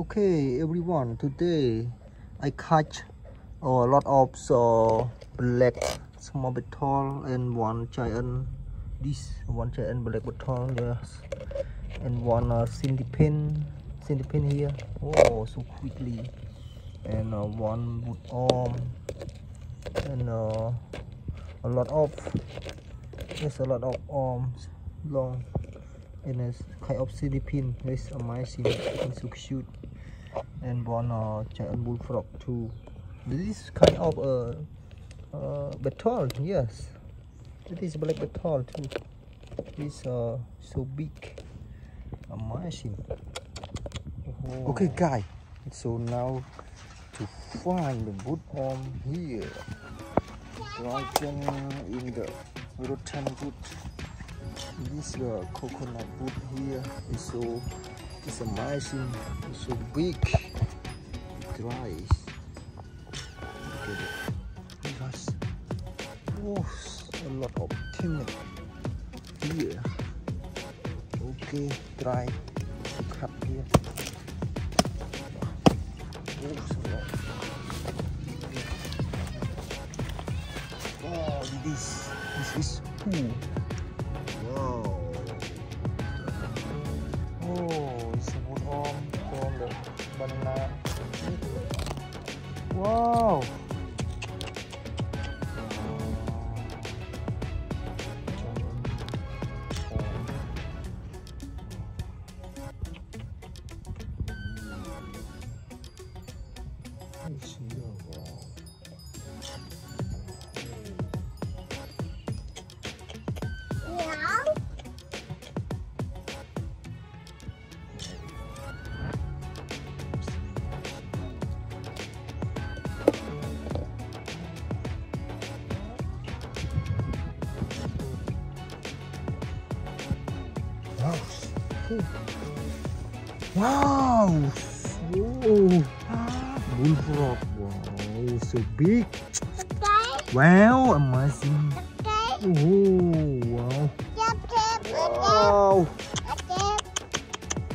okay everyone today i catch a lot of uh, black small beetle and one giant this one giant black beetle yes. And one uh, centipede centipede here. Oh so quickly. And uh, one wood arm. And uh, a lot of there's a lot of arms long. And it's kind of centipede it's amazing. It's so cute and one uh, giant bullfrog too. This is kind of a uh, beetle yes. It is black beetle too. It's uh, so big. Amazing oh. okay guys so now to find the wood arm here. Right in the rotten wood. This uh, coconut wood here is so it's amazing it's so big it dries look at it guys oh a lot of timid here okay dry cut here oh Wow! Oh, ah, bullfrog. Wow, so big. Wow, amazing. Oh, wow. Wow.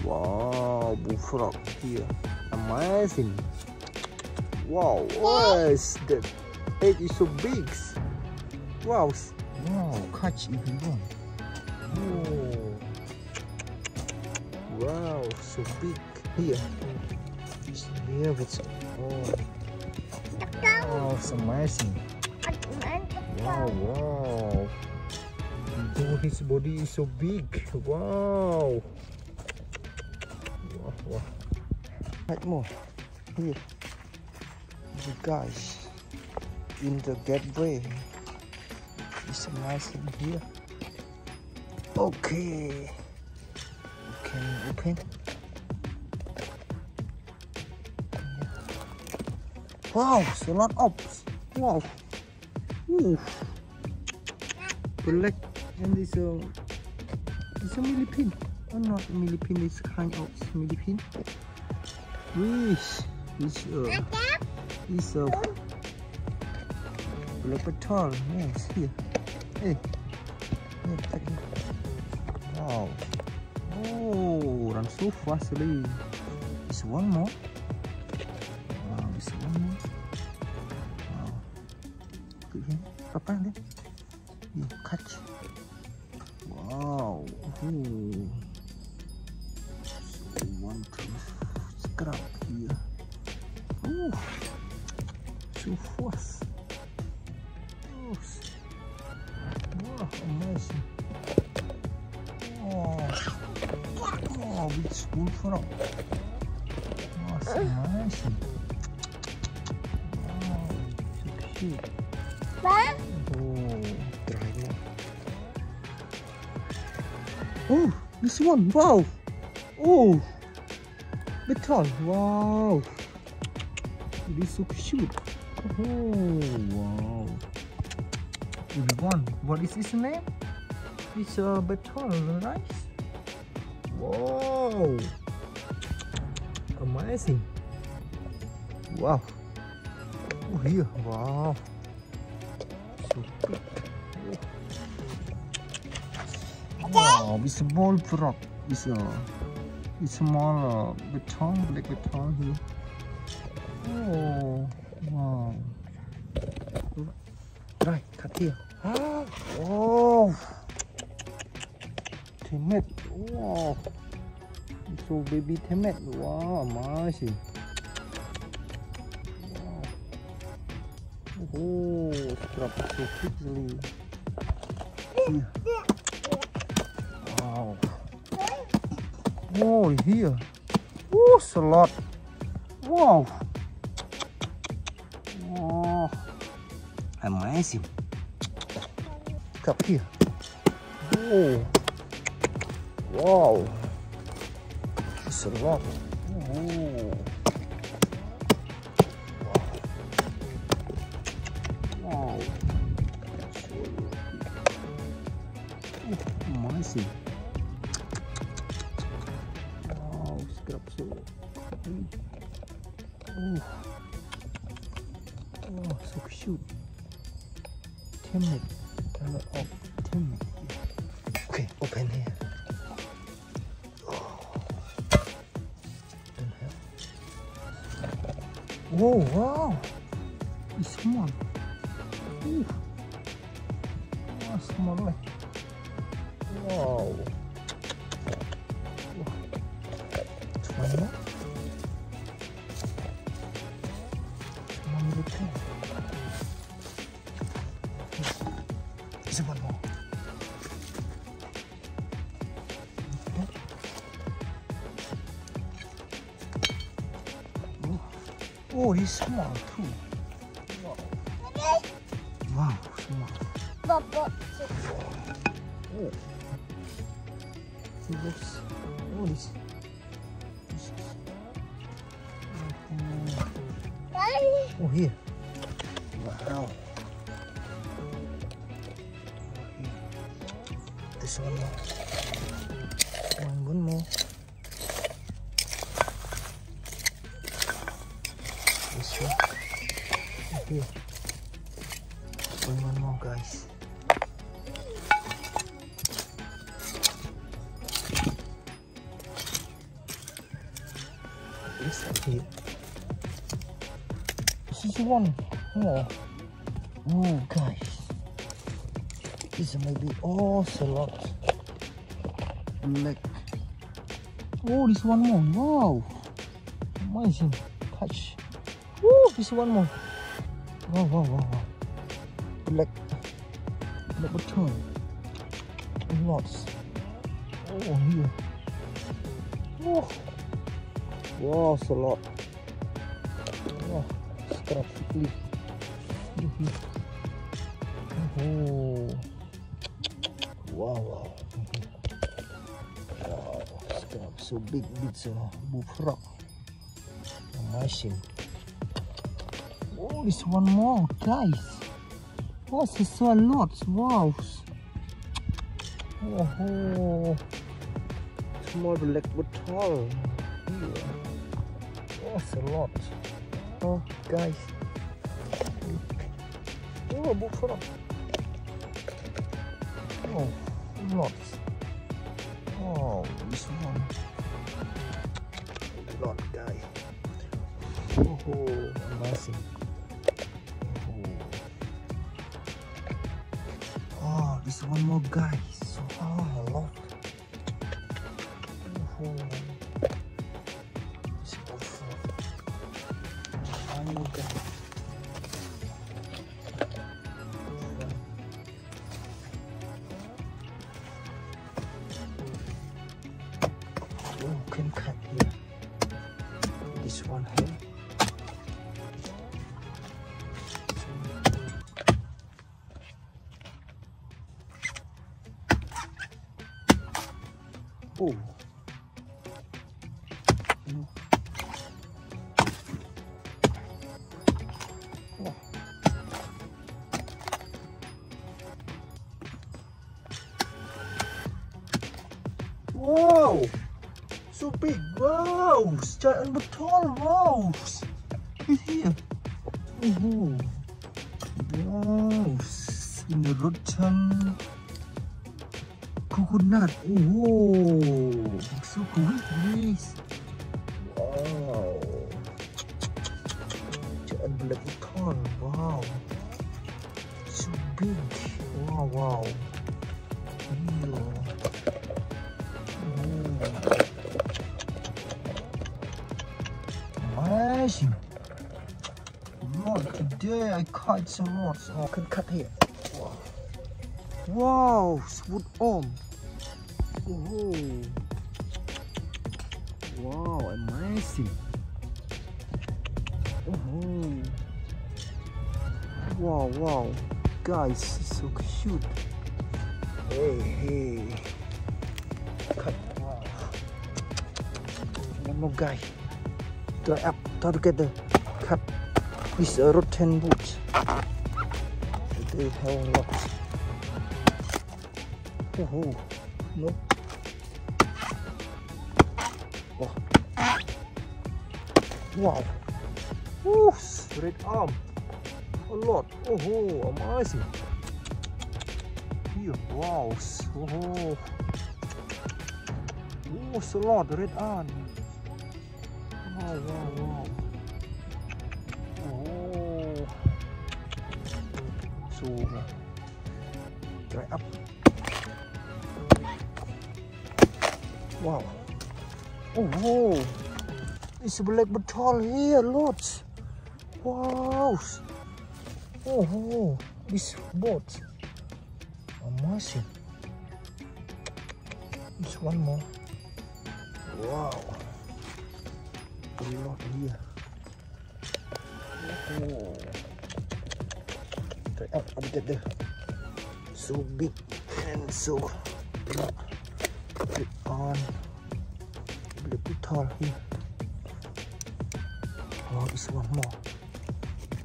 Wow, bullfrog here. Amazing. Wow, yes, the egg is so big. Wow. Wow, catch even one. Oh. Wow, so big here. Here it's oh, wow, it's amazing. Wow, wow. Oh, his body is so big. Wow. Wow, wow. Right more. Here. You guys. In the gateway. It's amazing here. Okay can open. Wow, it's a lot of wow. Ooh. Black and this uh it's a millipede. Oh not a millipede, it's kind of millipede. This this uh this uh black petal, yes here. Hey. Wow. Oh, run so fastly. Is one more. Wow, is one more. Wow. Tự nhiên, papa lên. You catch. Wow. Ooh. So one to scrap here. Ooh. So fast. Oh. Wow, amazing. Oh, big school frog. Nossa, mm. nice. Wow, so cute. Oh. Oh, this one. Wow. Oh, beetle. Wow. This is so cute. Oh, wow. Everyone, what is his name? It's uh, a beetle, right? Wow. Amazing. Wow. Oh, here. Wow. So big. Wow, it's a ball frog. It's a It's small uh, beton, black beton here. Oh, wow. Right, cut here. Oh, temet. Wow. So baby temet. Wow, amazing. Wow. Oh, scrub so quickly. Here. Wow. Oh, here. Oh, it's a lot. Wow. Wow. Amazing. Up here. Oh. Wow. It's a lot. Oh. Wow. Wow. Oh, Oh, wow. Oh he's small too. Wow. Wow, small. Oh. It looks. Oh, Oh, Daddy. oh, here. This is one more. Oh, oh guys. This may be also a lot. Black. Oh, this one more. Wow. Amazing. Catch. Oh, this one more. Wow, wow, wow, wow. Black. Black button. Lots. Oh, here. Oh. It's a lot. Wow, scrap quickly. Oh. Wow, wow. Wow, scrap so big bits of bullfrog. Amazing. Oh, this one more, guys. Oh, this is so a lot. Wow. Oh, small black but tall. Oh, a lot. Oh, guys. Oh, bullfrog. Oh, lots. Oh, this one. A lot, guy. Oh, amazing. Oh. oh, this one more, guys. Oh, Giant but tall! Wow! Look here! Oh! Wow! In the rotten coconut. Oh, so cool. Nice. Wow. Giant black buton. Wow. So big. Wow, wow. Ew. Oh. Amazing. Lord, today I caught some rods. Oh, I can cut here. Wow. Wood arm. Oh. Wow, amazing. Oh. Wow, wow. Guys, so cute. Hey, hey. Cut. Wow. One more guy. Try up, together. Cut. This a rotten wood. They have a lot. Oh, no. Oh. Wow. Ooh, red arm. A lot. Oh, amazing. Here, wow. Oh, oh, it's a lot. Red arm. Wow, wow, wow. So, try up. Wow. Oh, whoa. It's black bottle here, lots. Wow. Oh, oh. this boat. Amazing. There's one more. Wow. A lot here. Oh. Out, I'll get there. So big and so big. On. Boleh putar here. Oh this one more.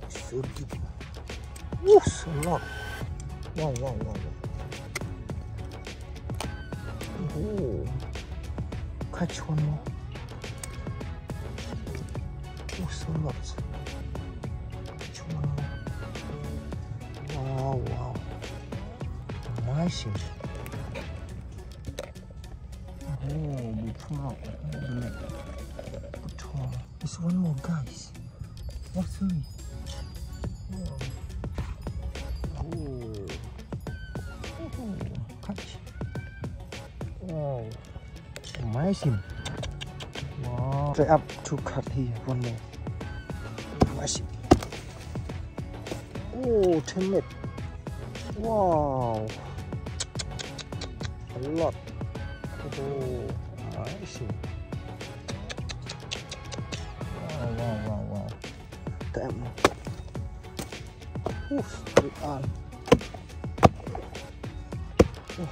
So deep Woo, so lot. Wow wow wow, wow. oh catch one more. Oh so lot Oh, before black bottom. There's one more, guys. What's this? Oh. Oh. Catch. Wow. Amazing. Wow. Try up to cut here. One more. Amazing. Oh, 10 minutes. Wow. A lot. Oh, I see. Wow, wow, wow, wow. Damn. Ooh, straight on. Oh.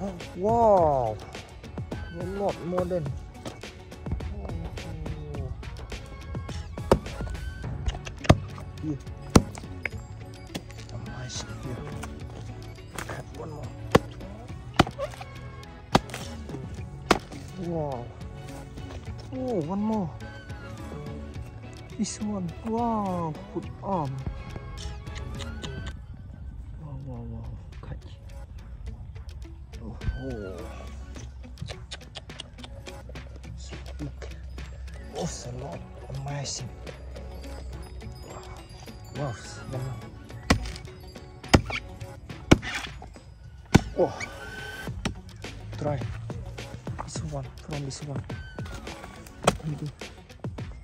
Oh. Wow. A lot more than. Here. Wow. Oh, one more. This one. Wow. Put arm.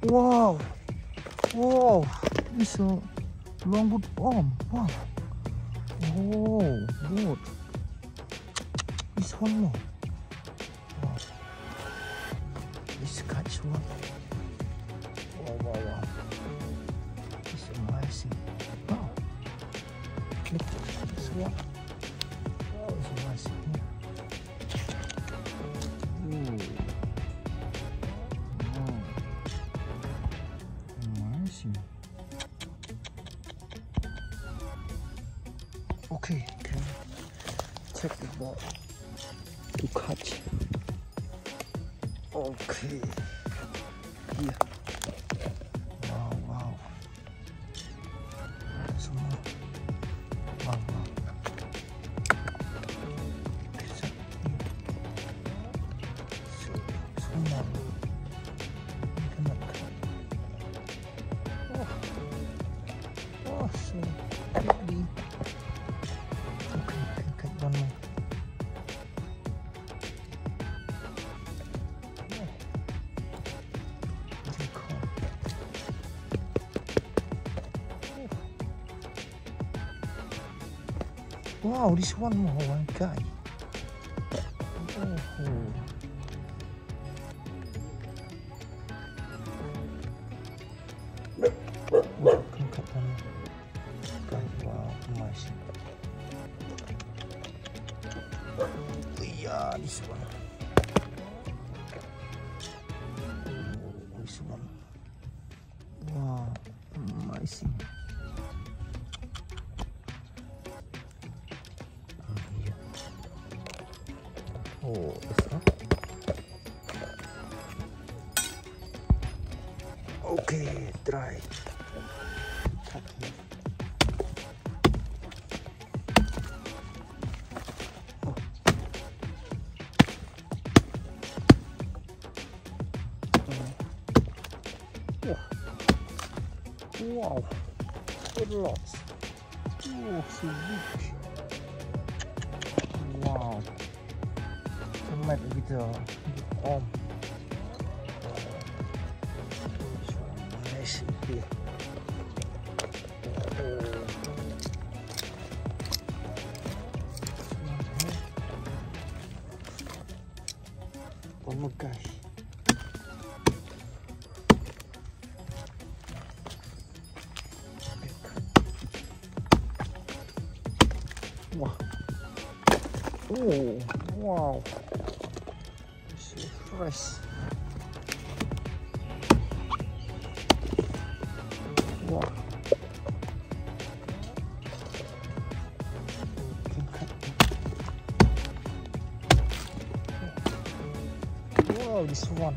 Wow. Wow. This a longwood palm. Wow. Oh, good. This one more. Wow. This catch one. Wow, wow, wow. It's amazing. Wow. Look, this one. Wow, this one more one guy. Oh. Can cut one guy. Wow, nice. Oh, this one. Oh. Wow, nice. Oh, besar. Okay, dry. Wow, good lots. Oh, so big. Wow. Met with the arm. Nice here. Oh my gosh. Wow. Oh, wow. Fresh. Wow. Wow, this one.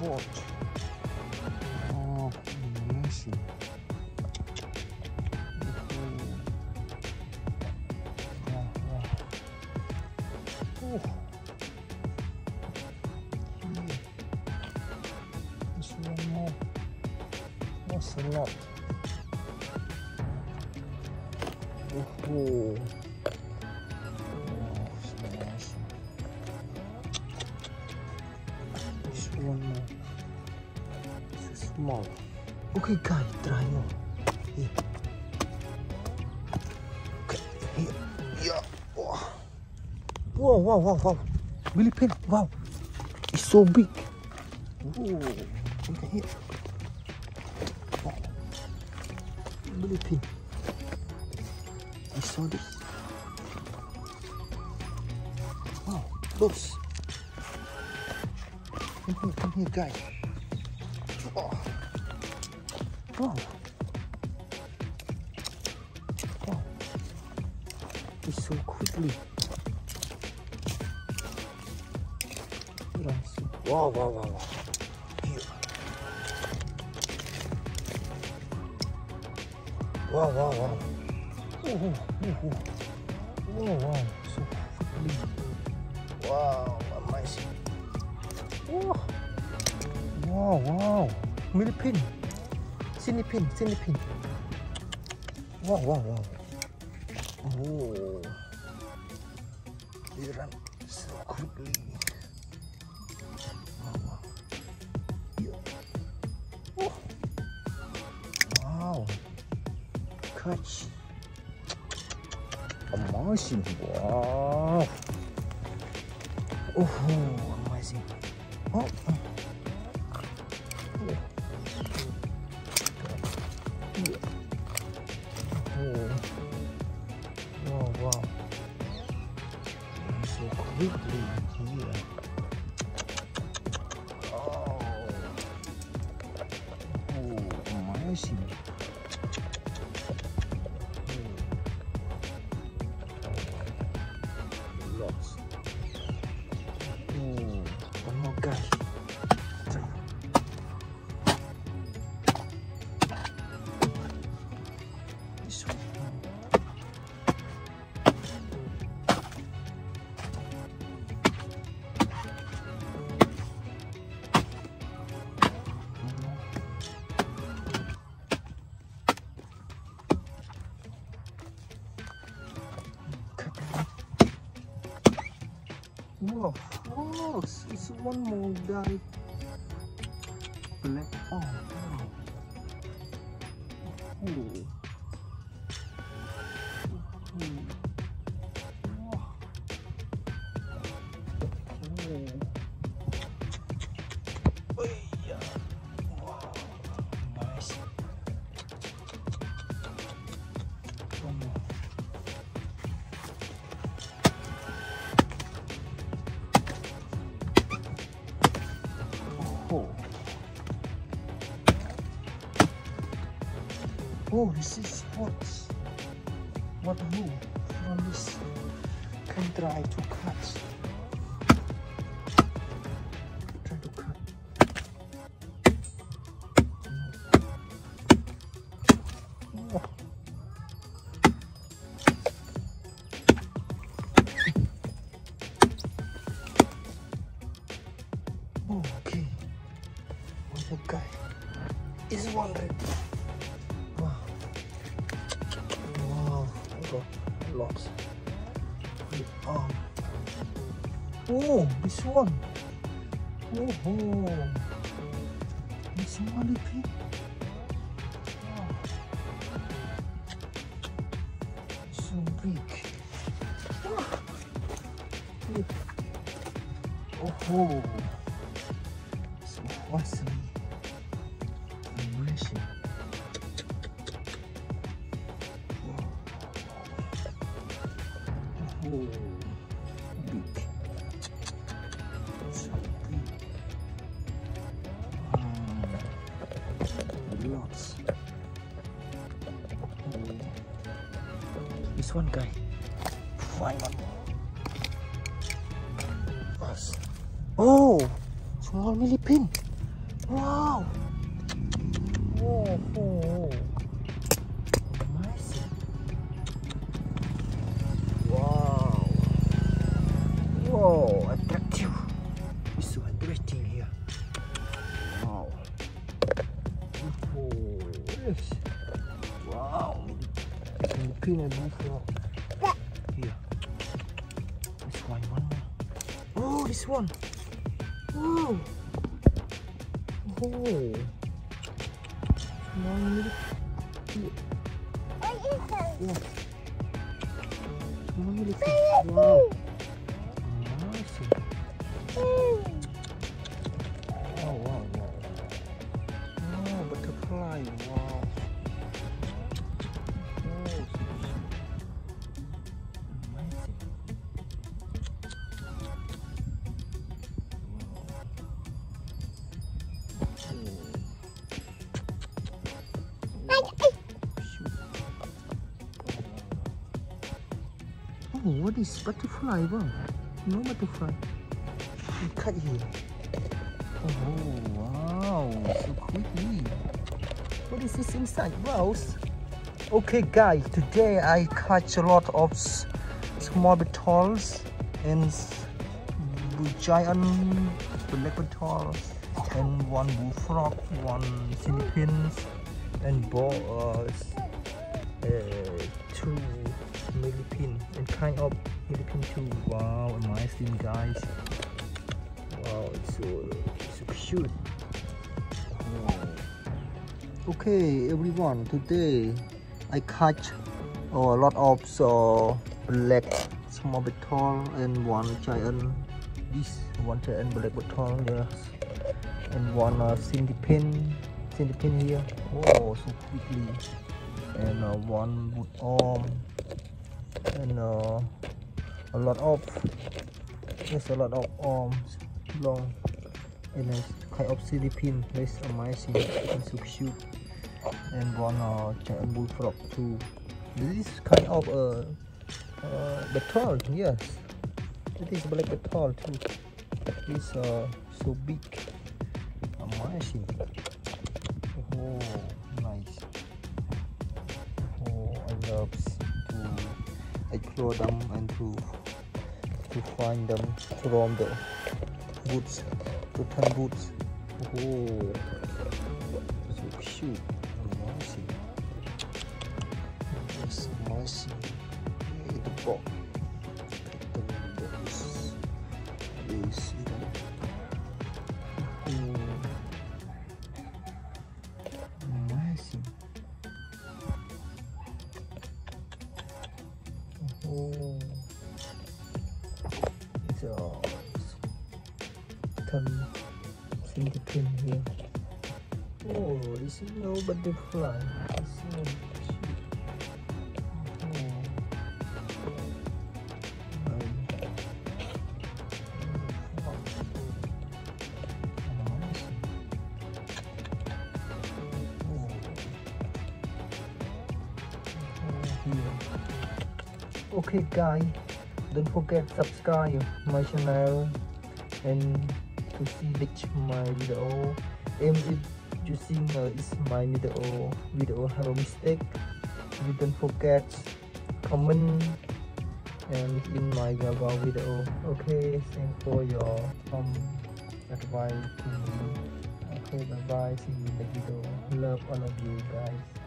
Wow. Oh. This is small. Okay, guys, try more. Here. Okay, here. Yeah. Wow. Wow, wow, wow, wow. Really pin. Wow. It's so big. Look at here. Come here, come here, guys. Oh. Wow. Wow. It's so quickly. Wow, wow, wow, wow. Here. Wow, wow, wow. Oh, oh, oh, oh. Wow, wow. So quickly. Wow. Wow. Wow, wow. Millipin. Sinipin, sinipin. Wow, wow, wow. Oh. They run so quickly. Wow. Catch. Amazing. Wow. Oh, amazing. Oh. One more guy. Black. Oh. Oh. Oh, this is what what move from this can try to cut. Oh, so And buffalo. Here. This one, one more. Oh, this one. Oh. Oh. What is butterfly? Wow. No butterfly. Cut here. Oh, wow. So quickly. What is this inside? Wow. Okay, guys. Today I catch a lot of small beetles and giant black beetles and one bullfrog, one Philippines, and bo uh, uh, two kind of millipede too. Wow, amazing guys. Wow, it's so so cute. Oh. Okay, everyone. Today I catch a lot of uh, black small beetle and one giant. This one giant black beetle, yes, and one uh, centipede, centipede here. Oh, so quickly, and uh, one wood arm, and uh, a lot of there's a lot of arms, long, and a kind of centipede. That's amazing, and so and one uh, giant bullfrog too. This is kind of a uh, uh, yes. It is black beetle too. It's uh, so big, amazing. Oh, nice. Oh, I love to explore them and to to find them from the boots to turn woods. Oh, so cute. Amazing. Yes, amazing. The box. Okay guys don't forget subscribe my channel and to see which my video and if think uh, is my video video a mistake. You don't forget comment and in my video okay thanks for your um advice. To me okay bye bye see you in the video. Love all of you guys